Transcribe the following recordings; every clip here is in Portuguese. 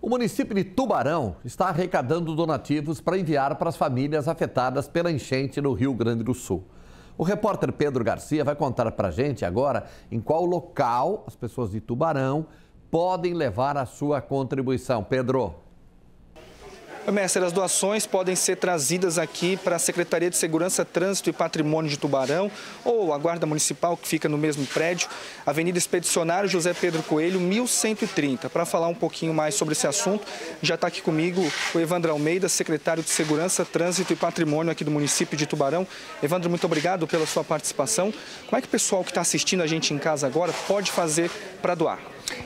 O município de Tubarão está arrecadando donativos para enviar para as famílias afetadas pela enchente no Rio Grande do Sul. O repórter Pedro Garcia vai contar para a gente agora em qual local as pessoas de Tubarão podem levar a sua contribuição. Pedro. Mestre, as doações podem ser trazidas aqui para a Secretaria de Segurança, Trânsito e Patrimônio de Tubarão ou a Guarda Municipal, que fica no mesmo prédio, Avenida Expedicionário José Pedro Coelho, 1130. Para falar um pouquinho mais sobre esse assunto, já está aqui comigo o Evandro Almeida, secretário de Segurança, Trânsito e Patrimônio aqui do município de Tubarão. Evandro, muito obrigado pela sua participação. Como é que o pessoal que está assistindo a gente em casa agora pode fazer para doar?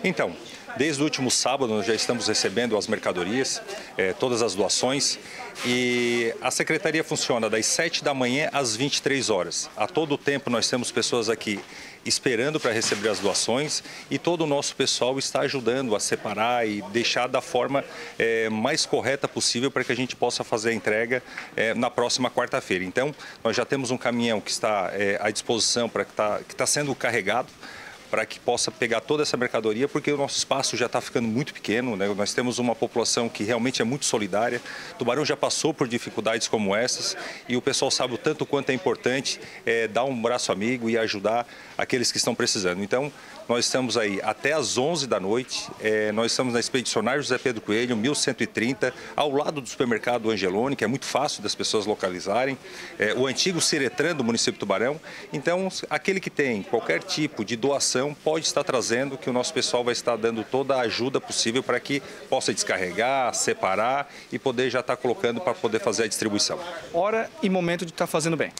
Então, Desde o último sábado, nós já estamos recebendo as mercadorias, eh, todas as doações, e a secretaria funciona das 7 da manhã às 23 horas. A todo tempo nós temos pessoas aqui esperando para receber as doações e todo o nosso pessoal está ajudando a separar e deixar da forma eh, mais correta possível para que a gente possa fazer a entrega eh, na próxima quarta-feira. Então, nós já temos um caminhão que está à disposição para que está que está sendo carregado para que possa pegar toda essa mercadoria, porque o nosso espaço já está ficando muito pequeno, né? nós temos uma população que realmente é muito solidária. Tubarão já passou por dificuldades como essas e o pessoal sabe o tanto quanto é importante é, dar um braço amigo e ajudar aqueles que estão precisando. Então, nós estamos aí até às 11 da noite, é, nós estamos na Expedicionária José Pedro Coelho, 1130, ao lado do supermercado Angelone, que é muito fácil das pessoas localizarem, é, o antigo Ciretran do município de Tubarão. Então, aquele que tem qualquer tipo de doação pode estar trazendo, que o nosso pessoal vai estar dando toda a ajuda possível para que possa descarregar, separar e poder já estar colocando para poder fazer a distribuição. Hora e momento de estar fazendo bem.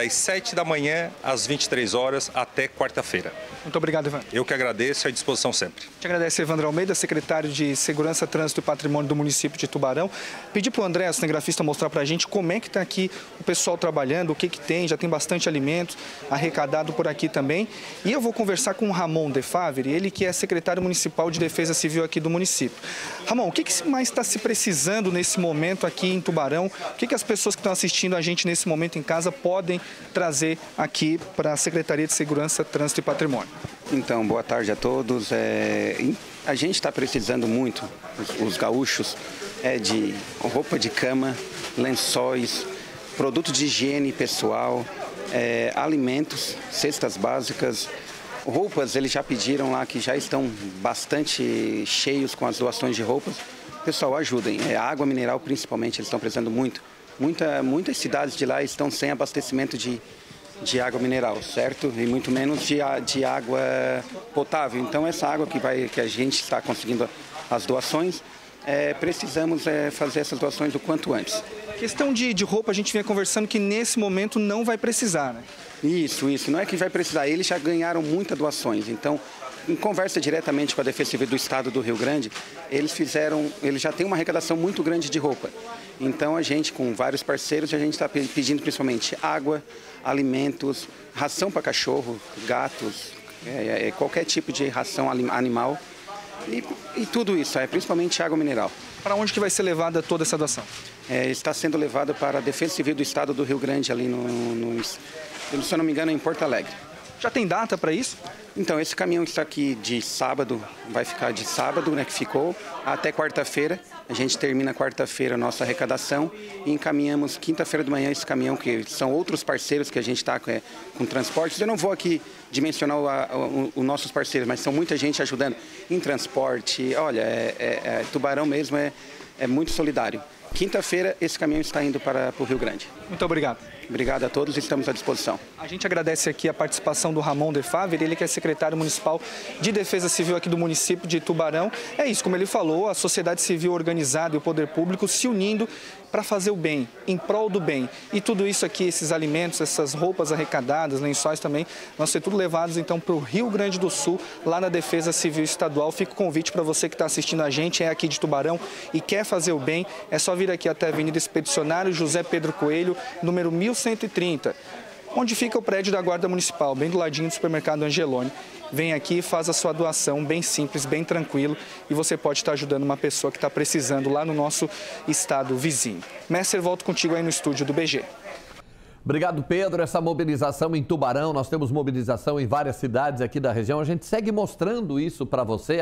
Das 7 da manhã às 23 horas até quarta-feira. Muito obrigado, Evandro. Eu que agradeço, à disposição sempre. Te agradeço, Evandro Almeida, secretário de Segurança, Trânsito e Patrimônio do município de Tubarão. Pedi para o André, cinegrafista, mostrar para a gente como é que está aqui o pessoal trabalhando, o que, que tem, já tem bastante alimento arrecadado por aqui também. E eu vou conversar com o Ramon De Favre, ele que é secretário municipal de Defesa Civil aqui do município. Ramon, o que, que mais está se precisando nesse momento aqui em Tubarão? O que, que as pessoas que estão assistindo a gente nesse momento em casa podem trazer aqui para a Secretaria de Segurança, Trânsito e Patrimônio? Então, boa tarde a todos. É, a gente está precisando muito, os, os gaúchos, é de roupa de cama, lençóis, produto de higiene pessoal, é, alimentos, cestas básicas, Roupas, eles já pediram lá que já estão bastante cheios com as doações de roupas. Pessoal, ajudem. É, água mineral, principalmente, eles estão precisando muito. Muita, muitas cidades de lá estão sem abastecimento de, de água mineral, certo? E muito menos de, de água potável. Então, essa água que, vai, que a gente está conseguindo as doações, é, precisamos é, fazer essas doações o quanto antes. Questão de, de roupa, a gente vinha conversando que nesse momento não vai precisar, né? Isso, isso. Não é que vai precisar. Eles já ganharam muitas doações. Então, em conversa diretamente com a Defesa Civil do Estado do Rio Grande, eles fizeram, eles já têm uma arrecadação muito grande de roupa. Então, a gente, com vários parceiros, a gente está pedindo principalmente água, alimentos, ração para cachorro, gatos, é, é, qualquer tipo de ração animal e, e tudo isso, é, principalmente água mineral. Para onde que vai ser levada toda essa doação? É, está sendo levada para a Defesa Civil do Estado do Rio Grande, ali no, no, se eu não me engano, em Porto Alegre. Já tem data para isso? Então, esse caminhão está aqui de sábado, vai ficar de sábado, né, que ficou, até quarta-feira. A gente termina quarta-feira a nossa arrecadação e encaminhamos quinta-feira de manhã esse caminhão, que são outros parceiros que a gente está com, é, com transportes. Eu não vou aqui dimensionar os nossos parceiros, mas são muita gente ajudando em transporte. Olha, é, é, é Tubarão mesmo é, é muito solidário. Quinta-feira, esse caminhão está indo para, para o Rio Grande. Muito obrigado. Obrigado a todos, estamos à disposição. A gente agradece aqui a participação do Ramon De Favre, ele que é secretário municipal de Defesa Civil aqui do município de Tubarão. É isso, como ele falou, a sociedade civil organizada e o poder público se unindo para fazer o bem, em prol do bem. E tudo isso aqui, esses alimentos, essas roupas arrecadadas, lençóis também, vão ser tudo levados então para o Rio Grande do Sul, lá na Defesa Civil Estadual. Fica o convite para você que está assistindo a gente, é aqui de Tubarão e quer fazer o bem, é só vir aqui até a Avenida Expedicionário José Pedro Coelho, número 1130 onde fica o prédio da Guarda Municipal, bem do ladinho do supermercado Angelone. Vem aqui, faz a sua doação, bem simples, bem tranquilo, e você pode estar ajudando uma pessoa que está precisando lá no nosso estado vizinho. Messer, volto contigo aí no estúdio do BG. Obrigado, Pedro. Essa mobilização em Tubarão, nós temos mobilização em várias cidades aqui da região. A gente segue mostrando isso para você.